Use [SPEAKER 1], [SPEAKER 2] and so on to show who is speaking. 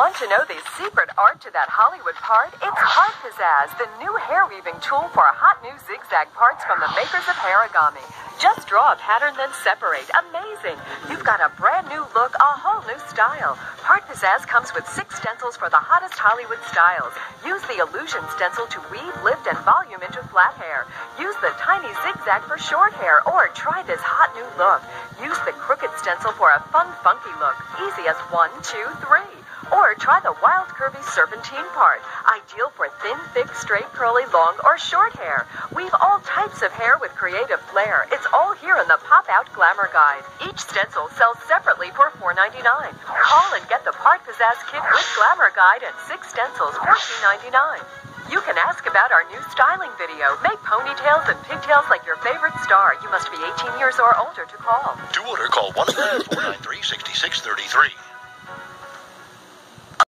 [SPEAKER 1] Want to know the secret art to that Hollywood part? It's Part Pizzazz, the new hair weaving tool for hot new zigzag parts from the makers of Hairigami. Just draw a pattern, then separate. Amazing! You've got a brand new look, a whole new style. Part Pizzazz comes with six stencils for the hottest Hollywood styles. Use the illusion stencil to weave, lift, and volume into flat hair. Use the tiny zigzag for short hair, or try this hot new look. Use the crooked stencil for a fun, funky look. Easy as one, two, three. Or try the wild curvy serpentine part, ideal for thin, thick, straight, curly, long, or short hair. Weave all types of hair with creative flair. It's all here in the Pop Out Glamour Guide. Each stencil sells separately for $4.99. Call and get the Part Pizzazz Kit with Glamour Guide and six stencils, for $14.99. You can ask about our new styling video. Make ponytails and pigtails like your favorite star. You must be 18 years or older to call.
[SPEAKER 2] To order, call 1 493 6633.